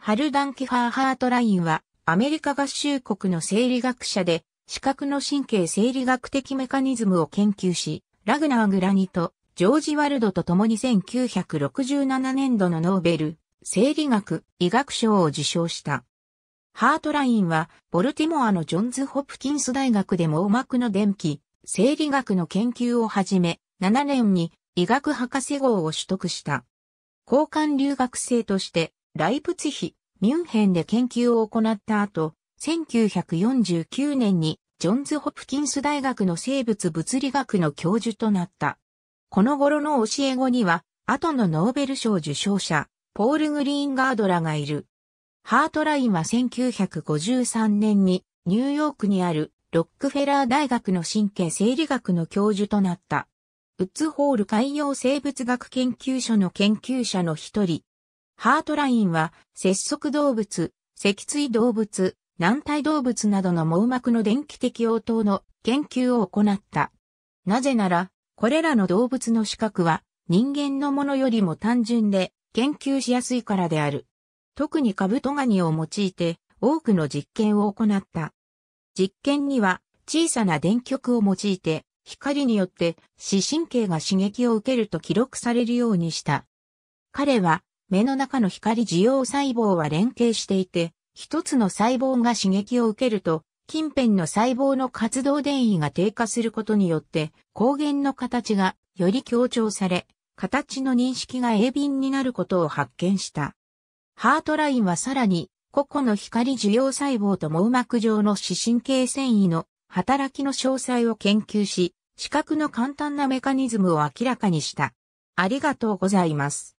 ハルダン・キファー・ハートラインは、アメリカ合衆国の生理学者で、視覚の神経生理学的メカニズムを研究し、ラグナー・グラニとジョージ・ワルドと共に1967年度のノーベル、生理学、医学賞を受賞した。ハートラインは、ボルティモアのジョンズ・ホプキンス大学で網膜の電気、生理学の研究を始め、7年に医学博士号を取得した。交換留学生として、ライプツヒ、ミュンヘンで研究を行った後、1949年にジョンズ・ホプキンス大学の生物物理学の教授となった。この頃の教え子には、後のノーベル賞受賞者、ポール・グリーンガードらがいる。ハートラインは1953年にニューヨークにあるロックフェラー大学の神経生理学の教授となった。ウッズホール海洋生物学研究所の研究者の一人。ハートラインは、節足動物、脊椎動物、軟体動物などの網膜の電気的応答の研究を行った。なぜなら、これらの動物の視覚は人間のものよりも単純で研究しやすいからである。特にカブトガニを用いて多くの実験を行った。実験には小さな電極を用いて光によって視神経が刺激を受けると記録されるようにした。彼は目の中の光受容細胞は連携していて、一つの細胞が刺激を受けると、近辺の細胞の活動電位が低下することによって、光源の形がより強調され、形の認識が鋭敏になることを発見した。ハートラインはさらに、個々の光受容細胞と網膜上の視神経繊維の働きの詳細を研究し、視覚の簡単なメカニズムを明らかにした。ありがとうございます。